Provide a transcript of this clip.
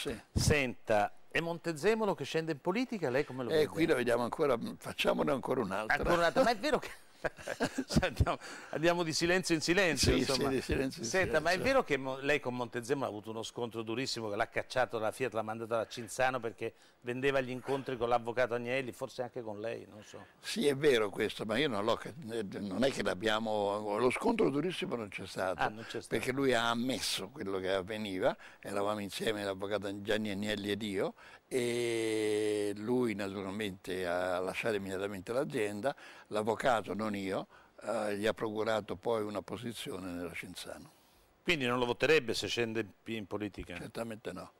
Sì. Senta, e Montezemolo che scende in politica, lei come lo Eh, vede? qui la vediamo ancora, facciamone ancora un'altra. Ancora un'altra, ma è vero che... andiamo, andiamo di silenzio in silenzio, Sì, sì, silenzio in Senta, ma è silenzio. vero che lei con Montezemolo ha avuto uno scontro durissimo, che l'ha cacciato dalla Fiat, l'ha mandato a Cinzano perché vendeva gli incontri con l'avvocato Agnelli, forse anche con lei, non so. Sì, è vero questo, ma io non l'ho, eh, non è che l'abbiamo, lo scontro durissimo non c'è stato, Ah, non c'è stato. perché lui ha ammesso quello che avveniva, eravamo insieme l'avvocato Gianni Agnelli ed io, e lui naturalmente ha lasciato immediatamente l'azienda, l'avvocato, non io, eh, gli ha procurato poi una posizione nella Cinzano. Quindi non lo voterebbe se scende in politica? Certamente no.